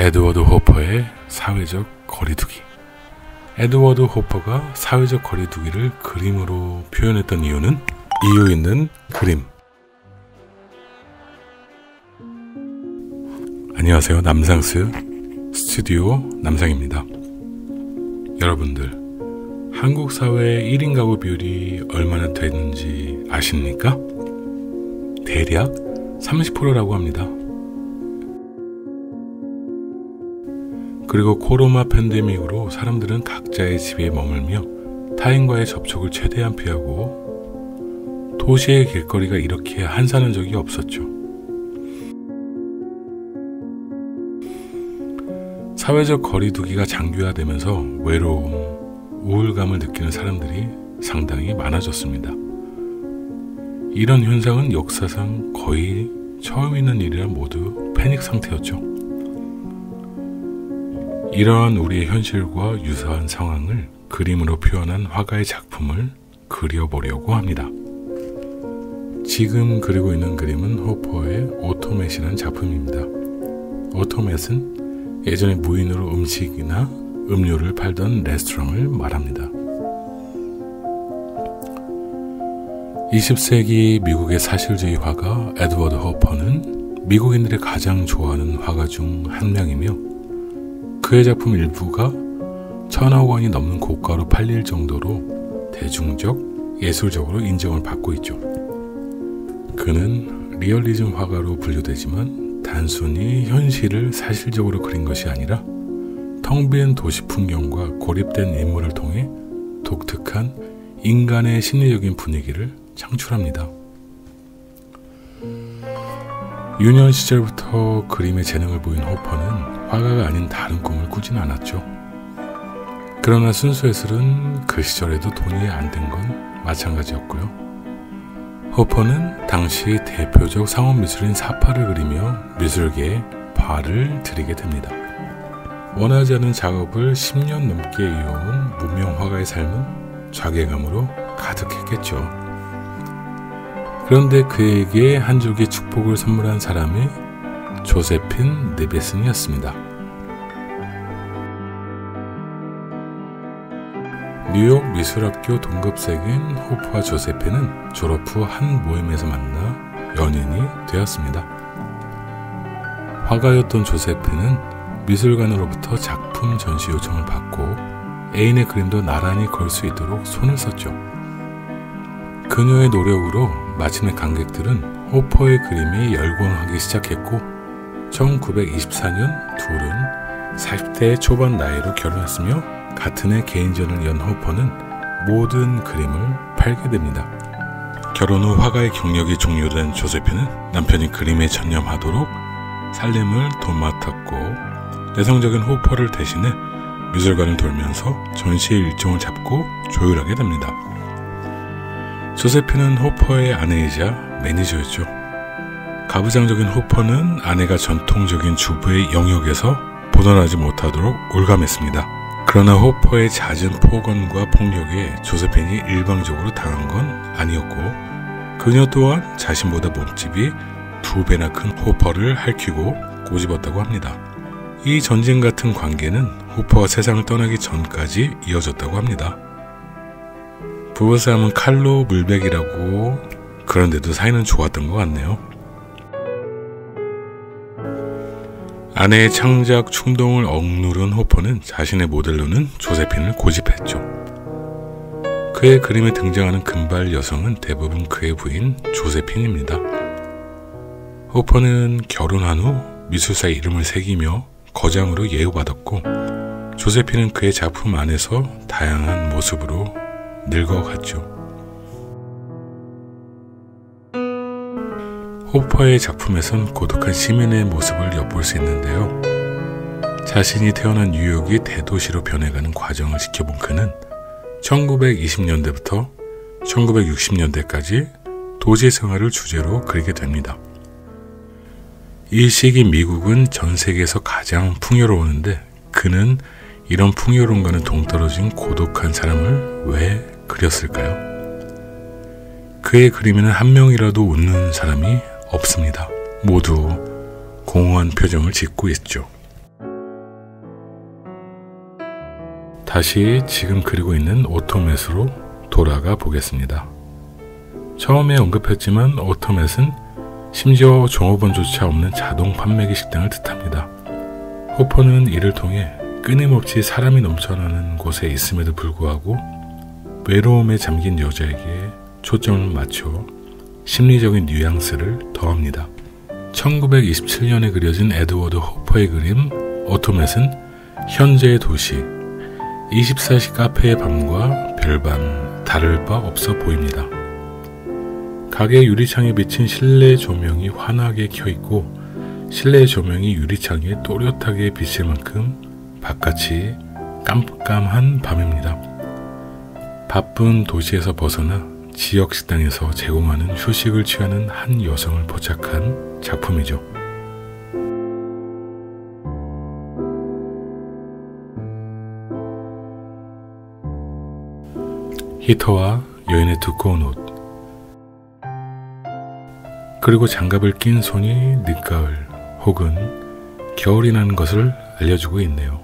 에드워드 호퍼의 사회적 거리두기. 에드워드 호퍼가 사회적 거리두기를 그림으로 표현했던 이유는 이유 있는 그림. 안녕하세요. 남상스 스튜디오 남상입니다. 여러분들, 한국 사회의 1인 가구 비율이 얼마나 되는지 아십니까? 대략 30%라고 합니다. 그리고 코로나 팬데믹으로 사람들은 각자의 집에 머물며 타인과의 접촉을 최대한 피하고 도시의 길거리가 이렇게 한산한 적이 없었죠. 사회적 거리두기가 장기화되면서 외로움, 우울감을 느끼는 사람들이 상당히 많아졌습니다. 이런 현상은 역사상 거의 처음 있는 일이라 모두 패닉 상태였죠. 이러한 우리의 현실과 유사한 상황을 그림으로 표현한 화가의 작품을 그려보려고 합니다. 지금 그리고 있는 그림은 호퍼의 오토맷이라는 작품입니다. 오토맷은 예전에 무인으로 음식이나 음료를 팔던 레스토랑을 말합니다. 20세기 미국의 사실주의 화가 에드워드 호퍼는 미국인들이 가장 좋아하는 화가 중 한 명이며 그의 작품 일부가 천억 원이 넘는 고가로 팔릴 정도로 대중적, 예술적으로 인정을 받고 있죠. 그는 리얼리즘 화가로 분류되지만 단순히 현실을 사실적으로 그린 것이 아니라 텅 빈 도시 풍경과 고립된 인물을 통해 독특한 인간의 심리적인 분위기를 창출합니다. 유년 시절부터 그림의 재능을 보인 호퍼는 화가가 아닌 다른 꿈을 꾸진 않았죠. 그러나 순수예술은 그 시절에도 돈이 안 된 건 마찬가지였고요. 호퍼는 당시 대표적 상업미술인 사파를 그리며 미술계에 발을 들이게 됩니다. 원하지 않은 작업을 10년 넘게 이어온 무명 화가의 삶은 자괴감으로 가득했겠죠. 그런데 그에게 한 줄기 축복을 선물한 사람이 조세핀 네베슨이었습니다. 뉴욕 미술학교 동급생인 호프와 조세핀은 졸업 후 한 모임에서 만나 연인이 되었습니다. 화가였던 조세핀은 미술관으로부터 작품 전시 요청을 받고 애인의 그림도 나란히 걸 수 있도록 손을 썼죠. 그녀의 노력으로 마침내 관객들은 호퍼의 그림이 열광하기 시작했고 1924년 둘은 40대 초반 나이로 결혼했으며 같은 해 개인전을 연 호퍼는 모든 그림을 팔게 됩니다. 결혼 후 화가의 경력이 종료된 조세피는 남편이 그림에 전념하도록 살림을 도맡았고 내성적인 호퍼를 대신해 미술관을 돌면서 전시의 일정을 잡고 조율하게 됩니다. 조세피는 호퍼의 아내이자 매니저였죠. 가부장적인 호퍼는 아내가 전통적인 주부의 영역에서 벗어나지 못하도록 올감했습니다. 그러나 호퍼의 잦은 폭언과 폭력에 조세핀이 일방적으로 당한 건 아니었고 그녀 또한 자신보다 몸집이 두 배나 큰 호퍼를 할퀴고 꼬집었다고 합니다. 이 전쟁 같은 관계는 호퍼가 세상을 떠나기 전까지 이어졌다고 합니다. 부부싸움은 칼로 물백이라고 그런데도 사이는 좋았던 것 같네요. 아내의 창작 충동을 억누른 호퍼는 자신의 모델로는 조세핀을 고집했죠. 그의 그림에 등장하는 금발 여성은 대부분 그의 부인 조세핀입니다. 호퍼는 결혼한 후 미술사 이름을 새기며 거장으로 예우받았고 조세핀은 그의 작품 안에서 다양한 모습으로 늙어갔죠. 호퍼의 작품에선 고독한 시민의 모습을 엿볼 수 있는데요. 자신이 태어난 뉴욕이 대도시로 변해가는 과정을 지켜본 그는 1920년대부터 1960년대까지 도시 생활을 주제로 그리게 됩니다. 이 시기 미국은 전 세계에서 가장 풍요로웠는데 그는 이런 풍요로움과는 동떨어진 고독한 사람을 왜 그렸을까요? 그의 그림에는 한 명이라도 웃는 사람이 없습니다. 모두 공허한 표정을 짓고 있죠. 다시 지금 그리고 있는 오토맷으로 돌아가 보겠습니다. 처음에 언급했지만 오토맷은 심지어 종업원조차 없는 자동 판매기 식당을 뜻합니다. 호퍼는 이를 통해 끊임없이 사람이 넘쳐나는 곳에 있음에도 불구하고 외로움에 잠긴 여자에게 초점을 맞춰 심리적인 뉘앙스를 더합니다. 1927년에 그려진 에드워드 호퍼의 그림 오토맷은 현재의 도시 24시 카페의 밤과 별반 다를 바 없어 보입니다. 가게 유리창에 비친 실내 조명이 환하게 켜 있고 실내 조명이 유리창에 또렷하게 비칠 만큼 바깥이 깜깜한 밤입니다. 바쁜 도시에서 벗어나 지역 식당에서 제공하는 휴식을 취하는 한 여성을 포착한 작품이죠. 히터와 여인의 두꺼운 옷 그리고 장갑을 낀 손이 늦가을 혹은 겨울이라는 것을 알려주고 있네요.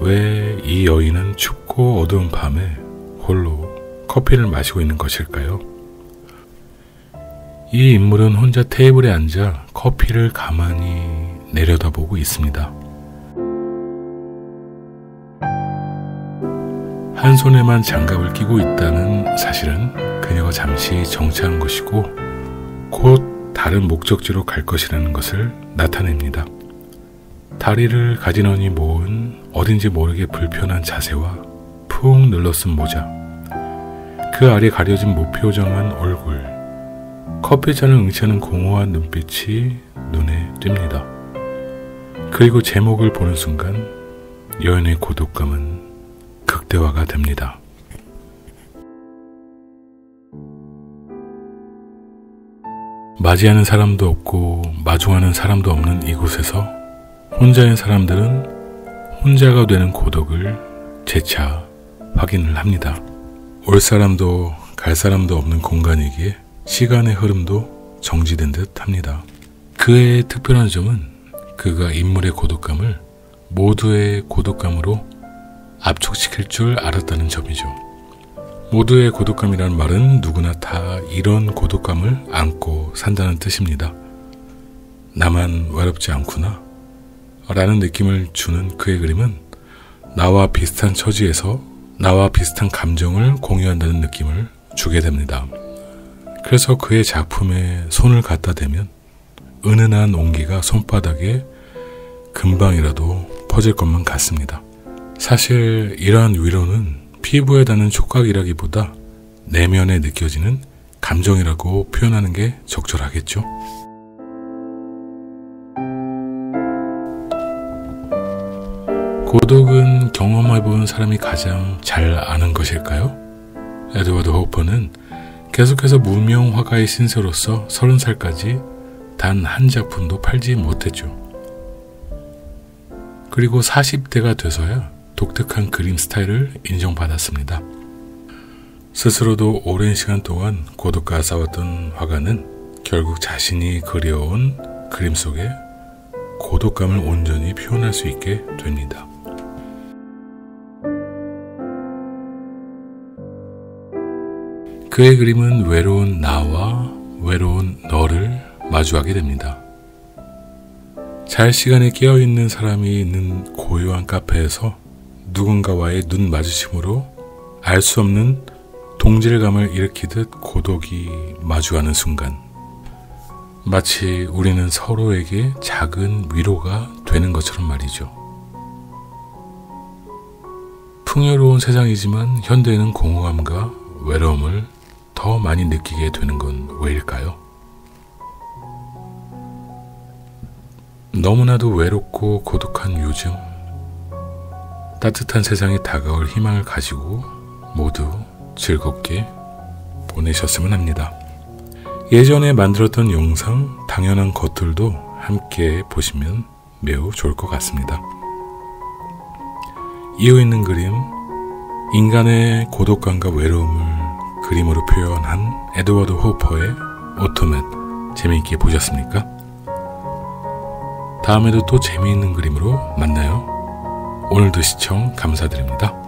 왜 이 여인은 춥고 어두운 밤에 홀로 커피를 마시고 있는 것일까요? 이 인물은 혼자 테이블에 앉아 커피를 가만히 내려다보고 있습니다. 한 손에만 장갑을 끼고 있다는 사실은 그녀가 잠시 정차한 것이고 곧 다른 목적지로 갈 것이라는 것을 나타냅니다. 다리를 가지런히 모은 어딘지 모르게 불편한 자세와 푹 눌러쓴 모자, 그 아래 가려진 무표정한 얼굴, 커피잔을 응시하는 공허한 눈빛이 눈에 띕니다. 그리고 제목을 보는 순간 여인의 고독감은 극대화가 됩니다. 맞이하는 사람도 없고 마주하는 사람도 없는 이곳에서 혼자인 사람들은 혼자가 되는 고독을 재차 확인을 합니다. 올 사람도 갈 사람도 없는 공간이기에 시간의 흐름도 정지된 듯 합니다. 그의 특별한 점은 그가 인물의 고독감을 모두의 고독감으로 압축시킬 줄 알았다는 점이죠. 모두의 고독감이라는 말은 누구나 다 이런 고독감을 안고 산다는 뜻입니다. 나만 외롭지 않구나. 라는 느낌을 주는 그의 그림은 나와 비슷한 처지에서 나와 비슷한 감정을 공유한다는 느낌을 주게 됩니다. 그래서 그의 작품에 손을 갖다 대면 은은한 온기가 손바닥에 금방이라도 퍼질 것만 같습니다. 사실 이러한 위로는 피부에 닿는 촉각이라기보다 내면에 느껴지는 감정이라고 표현하는 게 적절하겠죠. 고독은 경험해본 사람이 가장 잘 아는 것일까요? 에드워드 호퍼는 계속해서 무명 화가의 신세로서 30살까지 단 한 작품도 팔지 못했죠. 그리고 40대가 돼서야 독특한 그림 스타일을 인정받았습니다. 스스로도 오랜 시간 동안 고독과 싸웠던 화가는 결국 자신이 그려온 그림 속에 고독감을 온전히 표현할 수 있게 됩니다. 그의 그림은 외로운 나와 외로운 너를 마주하게 됩니다. 잘 시간에 깨어있는 사람이 있는 고요한 카페에서 누군가와의 눈 마주침으로 알 수 없는 동질감을 일으키듯 고독이 마주하는 순간 마치 우리는 서로에게 작은 위로가 되는 것처럼 말이죠. 풍요로운 세상이지만 현대에는 공허함과 외로움을 더 많이 느끼게 되는 건 왜일까요? 너무나도 외롭고 고독한 요즘 따뜻한 세상이 다가올 희망을 가지고 모두 즐겁게 보내셨으면 합니다. 예전에 만들었던 영상 당연한 것들도 함께 보시면 매우 좋을 것 같습니다. 이어 있는 그림 인간의 고독감과 외로움을 그림으로 표현한 에드워드 호퍼의 오토맨 재미있게 보셨습니까? 다음에도 또 재미있는 그림으로 만나요. 오늘도 시청 감사드립니다.